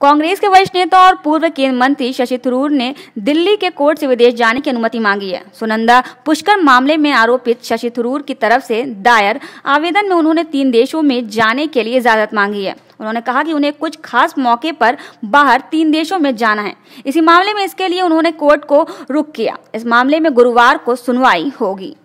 कांग्रेस के वरिष्ठ नेता और पूर्व केंद्र मंत्री शशि थरूर ने दिल्ली के कोर्ट से विदेश जाने की अनुमति मांगी है। सुनंदा, पुष्कर मामले में आरोपित शशि थरूर की तरफ़ से दायर आवेदन में उन्होंने तीन देशों में जाने के लिए इजाज़त मांगी है। उन्होंने कहा कि उन्हें कुछ खास मौके पर बाहर तीन देशों में जाना है। इसी मामले में इसके लिए उन्होंने कोर्ट को रुक किया। इस मामले में गुरुवार को सुनवाई होगी।